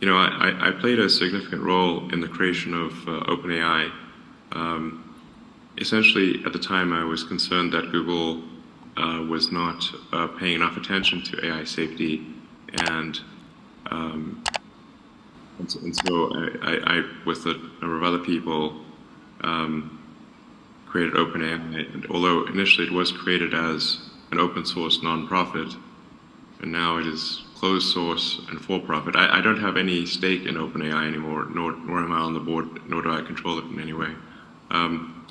you know, I, I played a significant role in the creation of uh, OpenAI. Um, essentially, at the time, I was concerned that Google uh, was not uh, paying enough attention to AI safety, and um, and so, and so I, I, with a number of other people, um, created OpenAI. And although initially it was created as an open source nonprofit, and now it is closed source and for profit. I, I don't have any stake in OpenAI anymore, nor, nor am I on the board, nor do I control it in any way. Um,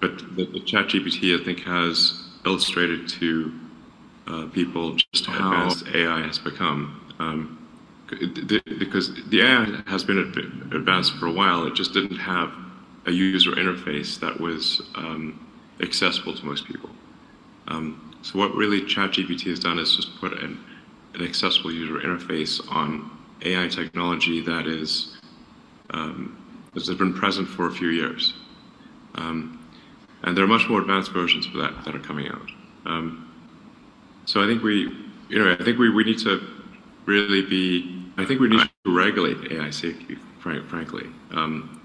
but the, the ChatGPT, I think, has illustrated to uh, people just how advanced AI has become. Um, the, because the AI has been advanced for a while, it just didn't have a user interface that was um, accessible to most people. Um, so what really ChatGPT has done is just put an, an accessible user interface on AI technology that is um, has been present for a few years. Um, and there are much more advanced versions for that that are coming out. Um, so I think we, you know, I think we, we need to really be, I think we need to regulate AI safety, frank, frankly, um,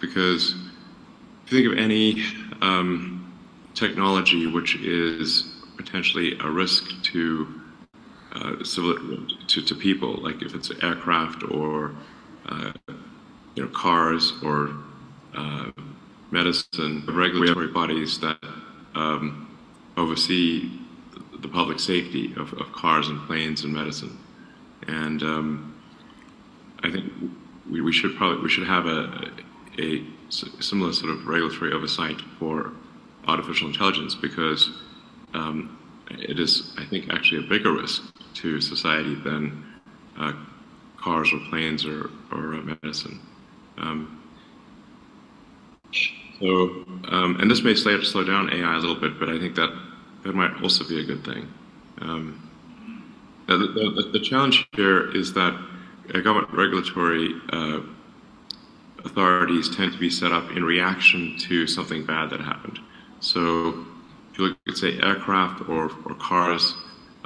because if you think of any um, technology which is potentially a risk to uh, civil to, to people, like if it's aircraft or uh, you know cars or uh, medicine, the regulatory bodies that um, oversee the public safety of, of, cars and planes and medicine. And um, I think we, we, should probably we should have a, a similar sort of regulatory oversight for artificial intelligence because um, it is, I think, actually a bigger risk to society than uh, cars or planes or, or uh, medicine. Um, so, um, and this may slow, slow down AI a little bit, but I think that that might also be a good thing. Um, the, the, the, challenge here is that government regulatory uh, authorities tend to be set up in reaction to something bad that happened. So, you look at say aircraft or, or cars,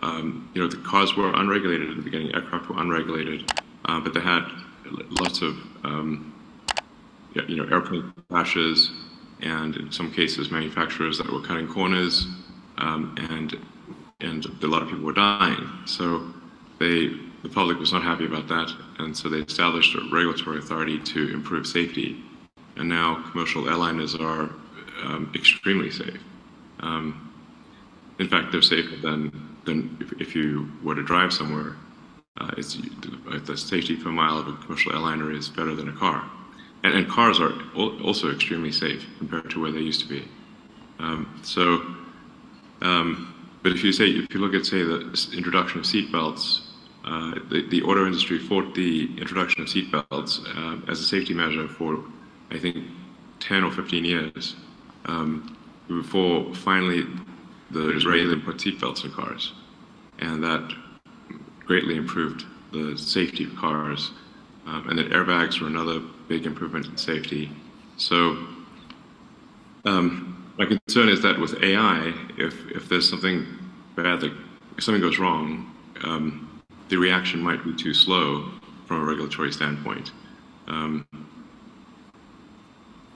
um, you know the cars were unregulated at the beginning. Aircraft were unregulated, uh, but they had lots of um, you know, airplane crashes, and in some cases, manufacturers that were cutting corners, um, and and a lot of people were dying. So they, the public was not happy about that, and so they established a regulatory authority to improve safety. And now commercial airliners are um, extremely safe. Um, in fact, they're safer than than if, if you were to drive somewhere. Uh, it's, the safety per mile of a commercial airliner is better than a car. And, and cars are also extremely safe compared to where they used to be. Um, so, um, but if you say, if you look at, say, the introduction of seatbelts, uh, the, the auto industry fought the introduction of seatbelts uh, as a safety measure for, I think, 10 or 15 years um, before finally the Israeli put seatbelts in cars. And that greatly improved the safety of cars. Um, and that airbags were another big improvement in safety. So um, my concern is that with AI, if, if there's something bad, that, if something goes wrong, um, the reaction might be too slow from a regulatory standpoint. Um,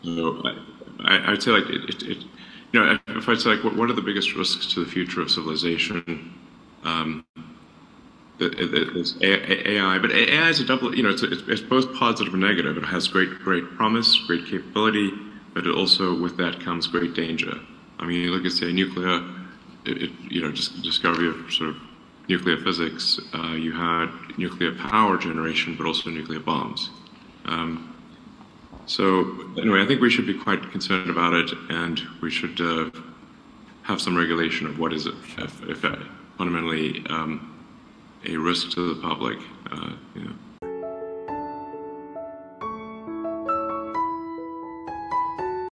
so I, I, would say like it, it, it, if like what, what, are the biggest risks to the future of civilization? Um, it's AI, but AI is a double, you know, it's, it's, both positive and negative. It has great, great promise, great capability, but it also, with that comes great danger. I mean, you look at, say, nuclear, it, it, you know, just discovery of sort of nuclear physics, uh, you had nuclear power generation, but also nuclear bombs. Um, so anyway, I think we should be quite concerned about it, and we should uh, have some regulation of what is if, if fundamentally um, a risk to the public. Uh, you know.